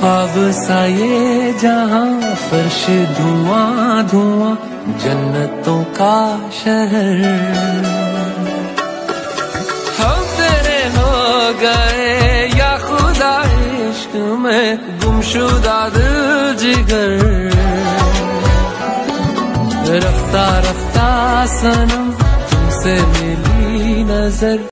ख्वाब सा ये जहाँ फर्श धुआँ धुआँ, जन्नतों का शहर। हम तेरे हो गए या खुदा इश्क में गुमशुदा दिल जिगर रफ्ता रफ्ता सनम तुमसे मिली नज़र।